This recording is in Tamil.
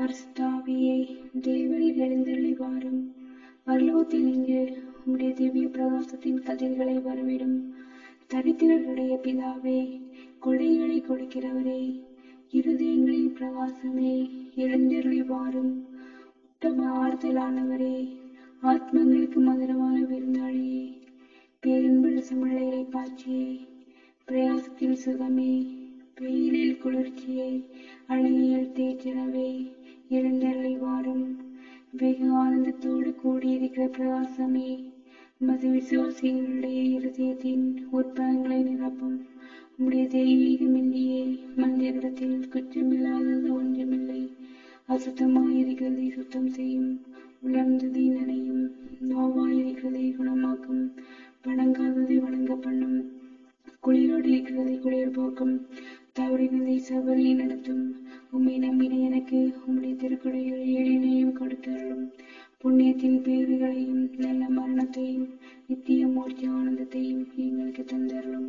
பரிசுத்தாவியை தேவனில் எழுந்தருளி வாரும். பரலோகத்தில் இங்கு உம்முடைய திவ்ய பிரகாசத்தின் கதிர்களை வரவிடும். தரித்திரருடைய பிதாவே கொடைகளை கொடுக்கிறவரே இருதயங்களின் பிரகாசமே எழுந்தருளி வாரும். உத்தம ஆறுதலானவரே ஆத்மங்களுக்கு மதுரமான விருந்தாளியே பேரின்பரசமழையை பாய்ச்சியே பிரயாசத்தில் சுகமே வெயிலில் குளிர்ச்சியை அழகியல் தேய்ச்சிடவே எழுந்தருளி வாரும் வெகு ஆனந்தத்தோடு கூடியிருக்கிற பிரகாசமே மது விசுவாசிகளுடைய இருதயத்தின் உற்பங்களை நிரப்பும். உம்முடைய தெய்வீகமில்லையே மனிதரிடத்தில் குற்றமில்லாதது ஒன்றுமில்லை. அசுத்தமாயிருக்கிறதை சுத்தம் செய்யும் உலர்ந்ததை நனையும் நோவாயிருக்கிறதை குணமாக்கும் வணங்காததை வணங்க பண்ணும் குளிரோடு இருக்கிறதை குளிர் போக்கும் தவறினதை சபரியை நடத்தும். உம்மை நம்பின எனக்கு உம்முடைய திருக்குடையில் ஏழினையும் கொடுத்தருளும். புண்ணியத்தின் பேறுகளையும் நல்ல மரணத்தையும் நித்திய மூர்த்தி ஆனந்தத்தையும் எங்களுக்கு தந்தருளும்.